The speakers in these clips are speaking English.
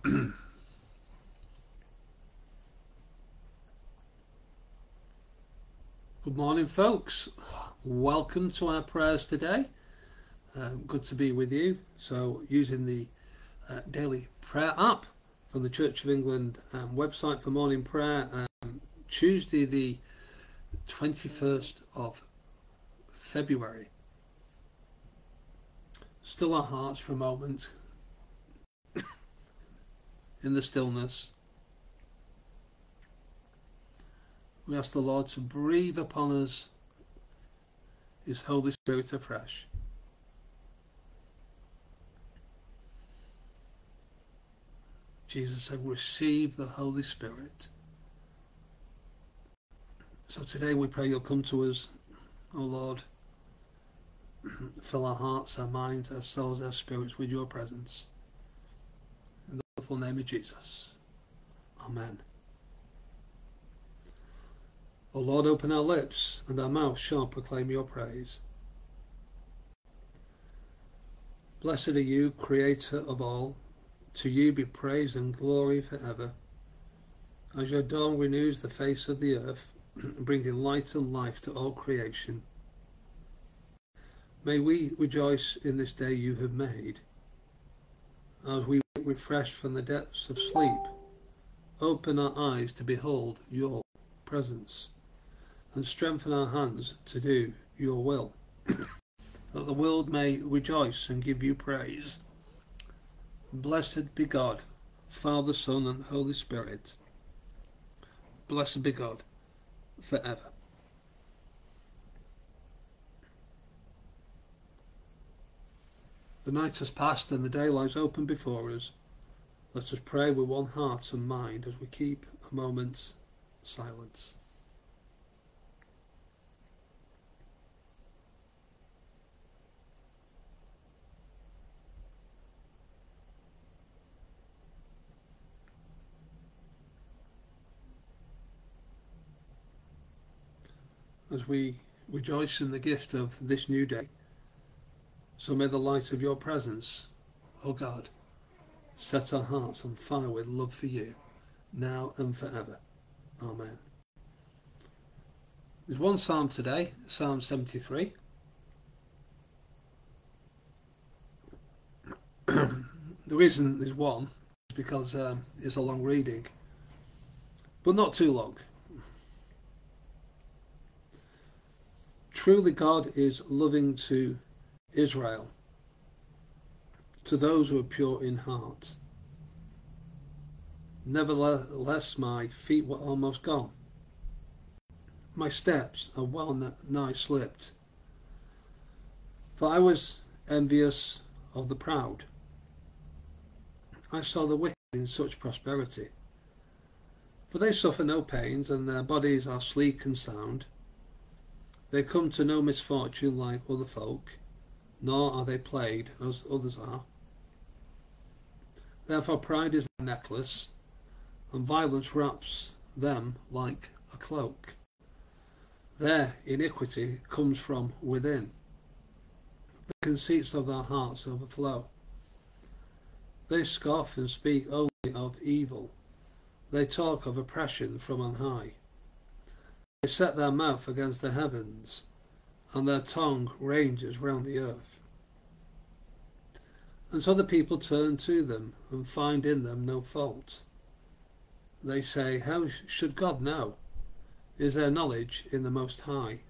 Good morning, folks. Welcome to our prayers today. Um, good to be with you. So, using the uh, daily prayer app from the Church of England um, website for morning prayer, um, Tuesday, the 21st of February. Still our hearts for a moment in the stillness. We ask the Lord to breathe upon us His Holy Spirit afresh. Jesus said, Receive the Holy Spirit. So today we pray you'll come to us, O Lord. Fill our hearts, our minds, our souls, our spirits with your presence. Wonderful name of Jesus. Amen. O Lord, open our lips, and our mouth shall proclaim your praise. Blessed are you, Creator of all. To you be praise and glory for ever. As your dawn renews the face of the earth, bringing light and life to all creation. May we rejoice in this day you have made. As we wake refreshed from the depths of sleep, open our eyes to behold your presence and strengthen our hands to do your will, that the world may rejoice and give you praise. Blessed be God, Father, Son, and Holy Spirit. Blessed be God forever. The night has passed and the day lies open before us. Let us pray with one heart and mind as we keep a moment's silence. as we rejoice in the gift of this new day. So may the light of your presence, O God, set our hearts on fire with love for you, now and forever. Amen. There's one psalm today, Psalm 73. the reason there's one is because um, it's a long reading, but not too long. Truly, God is loving to Israel, to those who are pure in heart. Nevertheless, my feet were almost gone. My steps are well nigh slipped. For I was envious of the proud. I saw the wicked in such prosperity. For they suffer no pains, and their bodies are sleek and sound. They come to no misfortune like other folk, nor are they played as others are. Therefore pride is their necklace, and violence wraps them like a cloak. Their iniquity comes from within. The conceits of their hearts overflow. They scoff and speak only of evil. They talk of oppression from on high. They set their mouth against the heavens, and their tongue ranges round the earth. And so the people turn to them and find in them no fault. They say, How should God know? Is there knowledge in the Most High?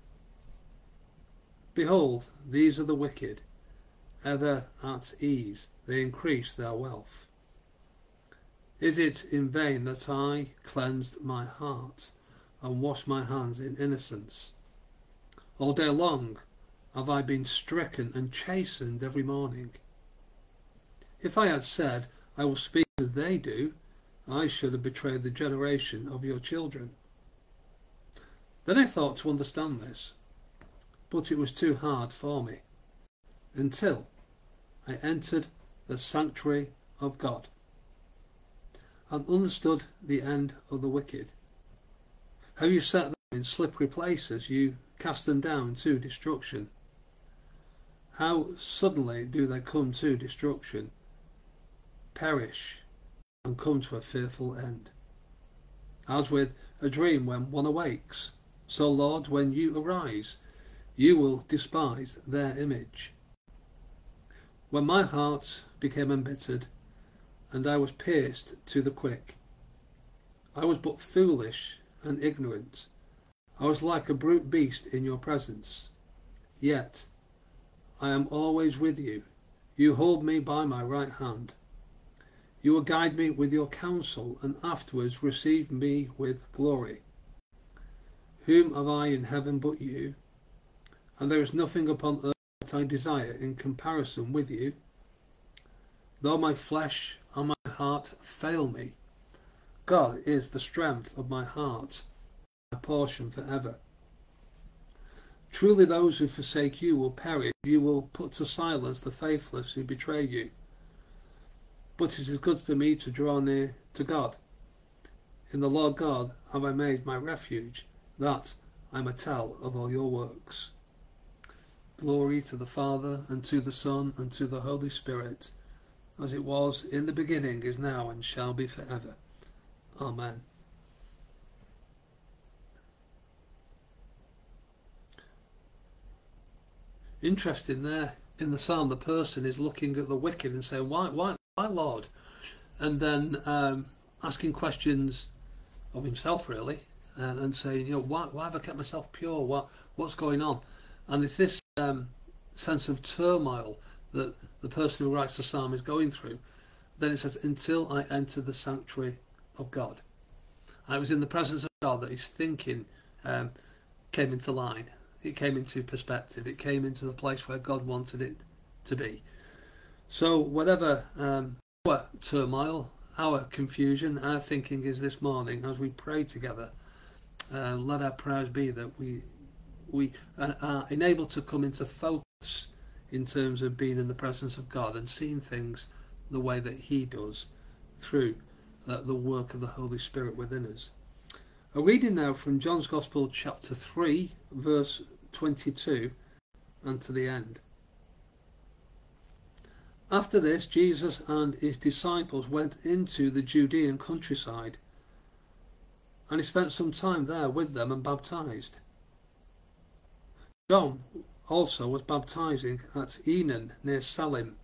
Behold, these are the wicked, ever at ease, they increase their wealth. Is it in vain that I cleansed my heart? and wash my hands in innocence. All day long have I been stricken and chastened every morning. If I had said, I will speak as they do, I should have betrayed the generation of your children. Then I thought to understand this, but it was too hard for me, until I entered the sanctuary of God and understood the end of the wicked how you set them in slippery places, you cast them down to destruction. How suddenly do they come to destruction? Perish, and come to a fearful end. As with a dream when one awakes, so Lord, when you arise, you will despise their image. When my heart became embittered, and I was pierced to the quick, I was but foolish and ignorant. I was like a brute beast in your presence. Yet I am always with you. You hold me by my right hand. You will guide me with your counsel, and afterwards receive me with glory. Whom have I in heaven but you? And there is nothing upon earth that I desire in comparison with you. Though my flesh and my heart fail me, God is the strength of my heart, portion forever. Truly those who forsake you will perish, you will put to silence the faithless who betray you. But it is good for me to draw near to God. In the Lord God have I made my refuge, that I may tell of all your works. Glory to the Father, and to the Son, and to the Holy Spirit, as it was in the beginning, is now, and shall be for forever. Amen. Interesting there in the psalm, the person is looking at the wicked and saying, "Why, why, why, Lord?" And then um, asking questions of himself, really, and, and saying, "You know, why, why have I kept myself pure? What, what's going on?" And it's this um, sense of turmoil that the person who writes the psalm is going through. Then it says, "Until I enter the sanctuary of God," and it was in the presence of God that his thinking um, came into line it came into perspective. It came into the place where God wanted it to be. So, whatever um, our turmoil, our confusion, our thinking is this morning as we pray together, uh, let our prayers be that we we are enabled to come into focus in terms of being in the presence of God and seeing things the way that He does through uh, the work of the Holy Spirit within us. A reading now from John's Gospel, chapter 3, verse 22, and to the end. After this, Jesus and his disciples went into the Judean countryside, and he spent some time there with them and baptized. John also was baptizing at Aenon near Salim,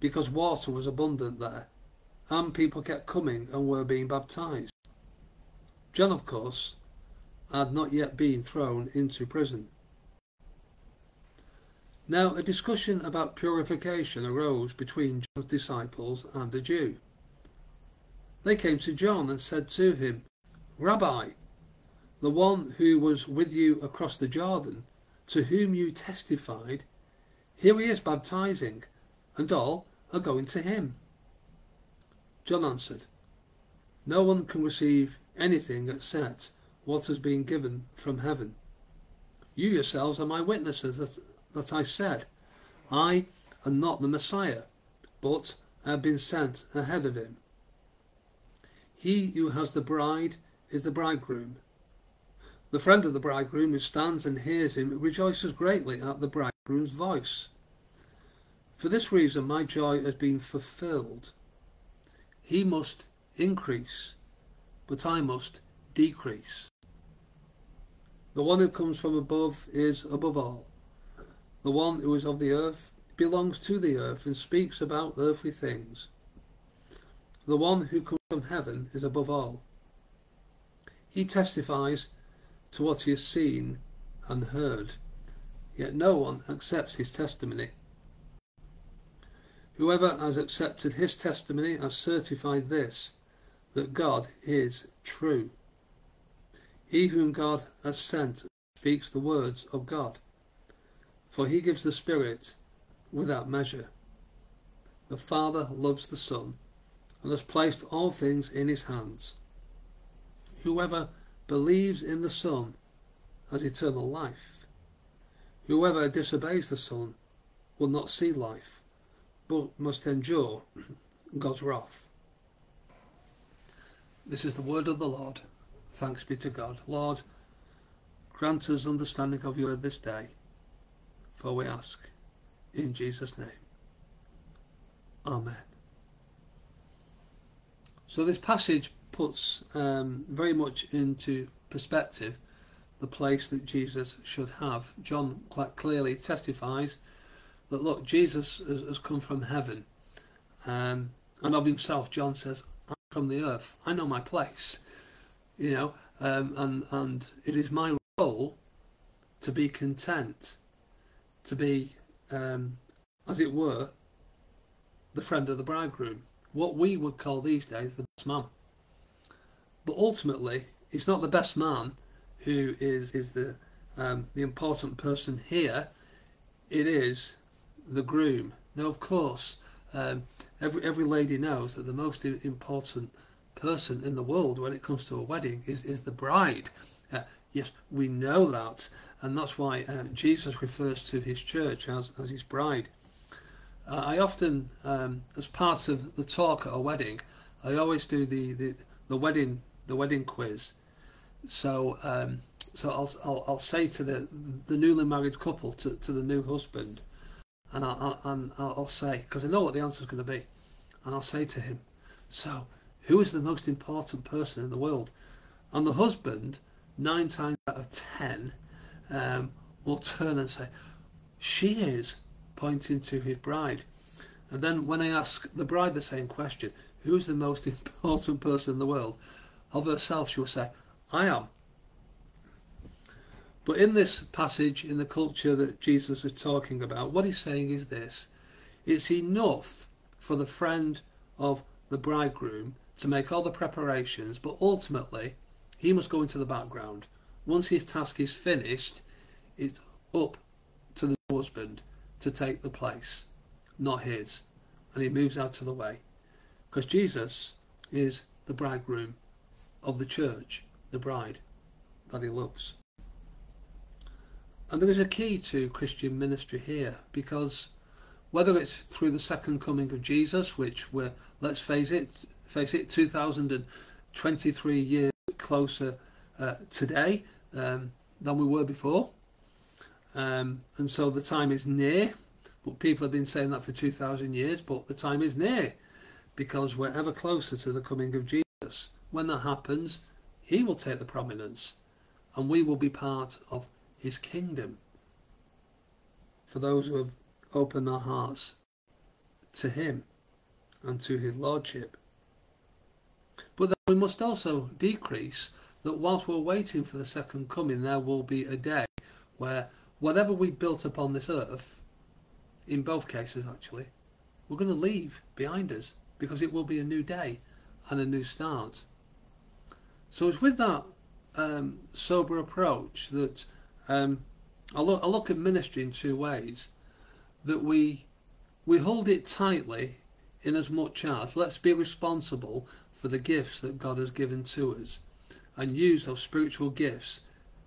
because water was abundant there, and people kept coming and were being baptized. John, of course, had not yet been thrown into prison. Now a discussion about purification arose between John's disciples and the Jew. They came to John and said to him, Rabbi, the one who was with you across the Jordan, to whom you testified, here he is baptizing, and all are going to him. John answered, No one can receive anything except what has been given from heaven. You yourselves are my witnesses that, that I said, I am not the Messiah, but I have been sent ahead of him. He who has the bride is the bridegroom. The friend of the bridegroom who stands and hears him rejoices greatly at the bridegroom's voice. For this reason my joy has been fulfilled. He must increase, but I must decrease. The one who comes from above is above all. The one who is of the earth belongs to the earth and speaks about earthly things. The one who comes from heaven is above all. He testifies to what he has seen and heard, yet no one accepts his testimony. Whoever has accepted his testimony has certified this, that God is true. He whom God has sent speaks the words of God, for he gives the Spirit without measure. The Father loves the Son and has placed all things in his hands. Whoever believes in the Son has eternal life. Whoever disobeys the Son will not see life, but must endure God's wrath. This is the word of the Lord. Thanks be to God. Lord, grant us understanding of your word this day, for we ask in Jesus' name. Amen. So this passage puts um, very much into perspective the place that Jesus should have. John quite clearly testifies that look, Jesus has, has come from heaven, um, and of himself, John says, "I'm from the earth. I know my place." You know, um, and and it is my role to be content, to be, um, as it were, the friend of the bridegroom. What we would call these days the best man. But ultimately, it's not the best man who is is the um, the important person here. It is the groom. Now, of course, um, every every lady knows that the most important person in the world when it comes to a wedding is is the bride. Uh, yes, we know that, and that's why uh, Jesus refers to his church as as his bride. Uh, I often, um, as part of the talk at a wedding, I always do the, the, the wedding the wedding quiz. So um, so I'll, I'll I'll say to the the newly married couple to, to the new husband, and I'll and I'll say because I know what the answer is going to be, and I'll say to him, so who is the most important person in the world? And the husband, nine times out of ten, um, will turn and say, she is, pointing to his bride. And then when I ask the bride the same question, who is the most important person in the world? Of herself, she will say, I am. But in this passage, in the culture that Jesus is talking about, what he's saying is this it's enough for the friend of the bridegroom to make all the preparations, but ultimately, he must go into the background. Once his task is finished, it's up to the husband to take the place, not his. And he moves out of the way. Because Jesus is the bridegroom of the church, the bride that he loves. And there is a key to Christian ministry here because whether it's through the second coming of Jesus, which we're, let's face it, face it, 2023 years closer uh, today um, than we were before. Um, and so the time is near, but people have been saying that for 2,000 years, but the time is near because we're ever closer to the coming of Jesus. When that happens, he will take the prominence and we will be part of his kingdom. For those who have opened their hearts to him and to his lordship. But then we must also decrease that whilst we're waiting for the second coming, there will be a day where whatever we built upon this earth, in both cases actually, we're going to leave behind us because it will be a new day and a new start. So it's with that um, sober approach that um, I, look, I look at ministry in two ways. That we we hold it tightly in as much as let's be responsible for the gifts that God has given to us and use those spiritual gifts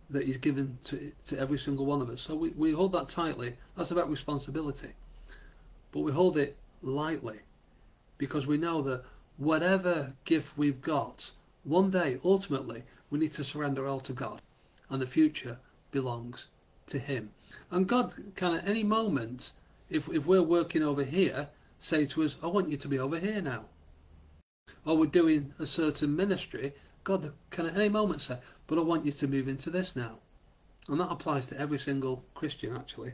that He's given to, to every single one of us. So we, we hold that tightly. That's about responsibility. But we hold it lightly because we know that whatever gift we've got, one day, ultimately, we need to surrender all to God and the future belongs to Him. And God can at any moment, if, if we're working over here, say to us, I want you to be over here now. Or we're doing a certain ministry, God can at any moment say, but I want you to move into this now. And that applies to every single Christian actually.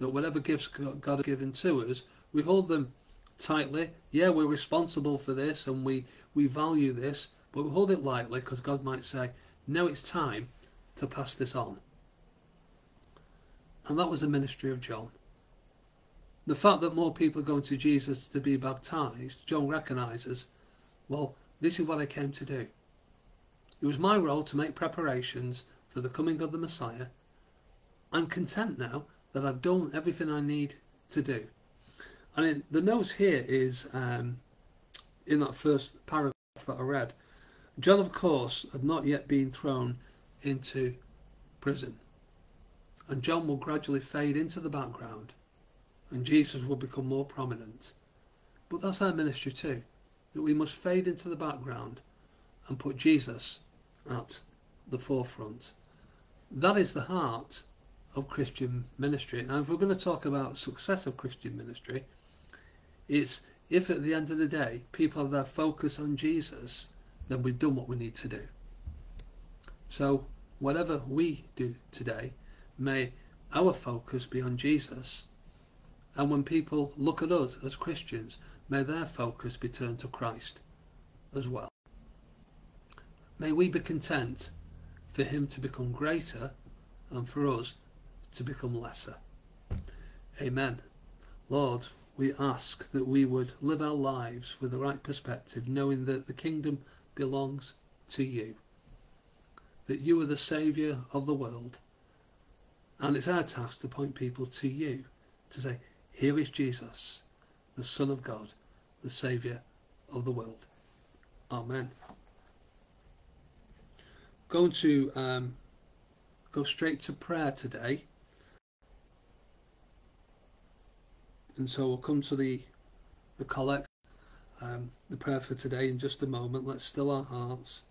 That whatever gifts God has given to us, we hold them tightly. Yeah, we're responsible for this and we, we value this, but we hold it lightly because God might say, now it's time to pass this on. And that was the ministry of John. The fact that more people are going to Jesus to be baptized, John recognizes, well, this is what I came to do. It was my role to make preparations for the coming of the Messiah. I'm content now that I've done everything I need to do. And in, the note here is um, in that first paragraph that I read. John, of course, had not yet been thrown into prison. And John will gradually fade into the background, and Jesus will become more prominent. But that's our ministry too, that we must fade into the background and put Jesus at the forefront. That is the heart of Christian ministry. Now, if we're going to talk about success of Christian ministry, it's if at the end of the day people have their focus on Jesus, then we've done what we need to do. So, whatever we do today, may our focus be on Jesus. And when people look at us as Christians, may their focus be turned to Christ as well. May we be content for Him to become greater and for us to become lesser. Amen. Lord, we ask that we would live our lives with the right perspective, knowing that the kingdom belongs to you, that you are the Saviour of the world. And it's our task to point people to you, to say, Here is Jesus, the Son of God, the Saviour of the world. Amen. Going to um, go straight to prayer today. And so we'll come to the the collect, um, the prayer for today in just a moment. Let's still our hearts.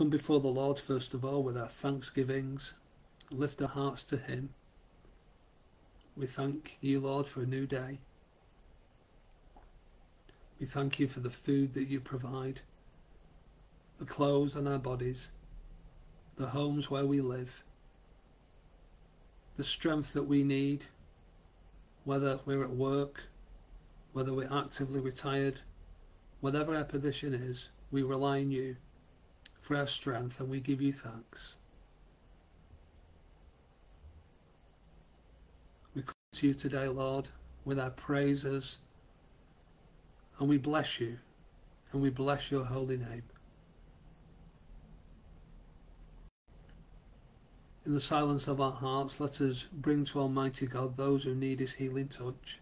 Come before the Lord first of all with our thanksgivings. Lift our hearts to Him. We thank you, Lord, for a new day. We thank you for the food that you provide, the clothes on our bodies, the homes where we live, the strength that we need whether we're at work, whether we're actively retired, whatever our position is, we rely on you for our strength and we give you thanks. We come to you today, Lord, with our praises and we bless you and we bless your holy name. In the silence of our hearts, let us bring to Almighty God those who need His healing touch.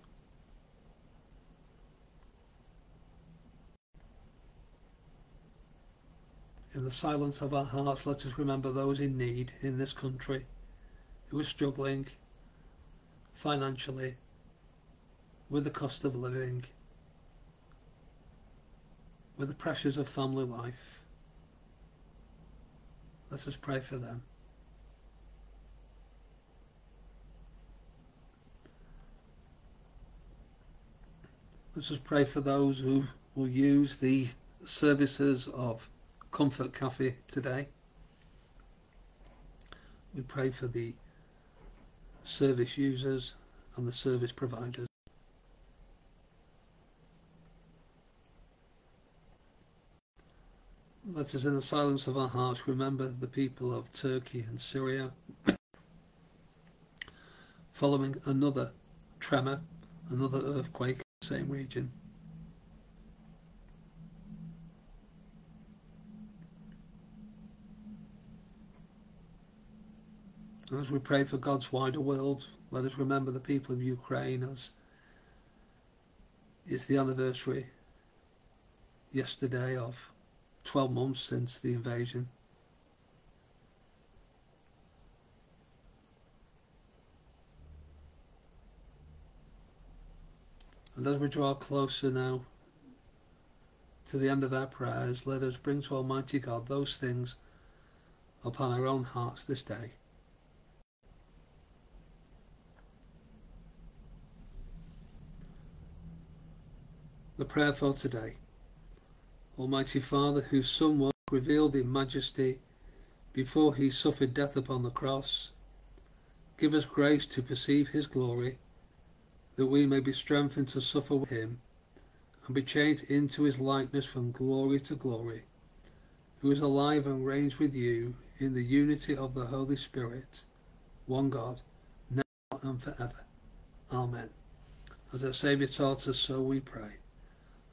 In the silence of our hearts, let us remember those in need in this country who are struggling financially with the cost of living, with the pressures of family life. Let us pray for them. Let's just pray for those who will use the services of Comfort Cafe today. We pray for the service users and the service providers. Let us, in the silence of our hearts, remember the people of Turkey and Syria following another tremor, another earthquake in the same region. As we pray for God's wider world, let us remember the people of Ukraine as it's the anniversary yesterday of 12 months since the invasion. And as we draw closer now to the end of our prayers, let us bring to Almighty God those things upon our own hearts this day. The prayer for today. Almighty Father, whose Son was revealed in majesty before he suffered death upon the cross, give us grace to perceive his glory that we may be strengthened to suffer with him, and be changed into his likeness from glory to glory, who is alive and reigns with you in the unity of the Holy Spirit, one God, now and forever. Amen. As our Saviour taught us, so we pray.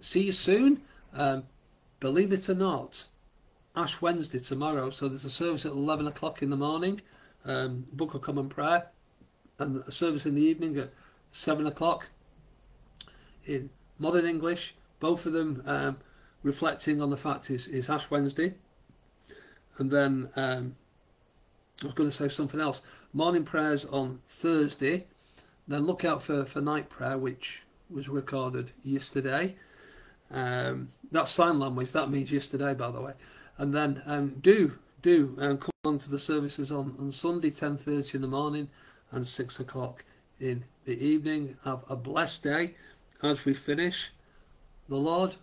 see you soon. Um, believe it or not, Ash Wednesday tomorrow. So there's a service at 11 o'clock in the morning, um, Book of Common Prayer and a service in the evening at seven o'clock. in modern English. Both of them um, reflecting on the fact is, is Ash Wednesday. And then um, I was going to say something else. Morning prayers on Thursday. Then look out for, for night prayer, which was recorded yesterday. Um, that's sign language. That means yesterday, by the way. And then um, do do um, come along to the services on, on Sunday, ten thirty in the morning, and six o'clock in the evening. Have a blessed day as we finish. The Lord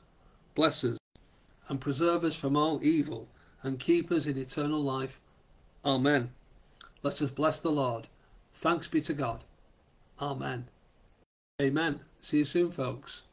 bless us and preserve us from all evil and keep us in eternal life. Amen. Let us bless the Lord. Thanks be to God. Amen. Amen. See you soon, folks.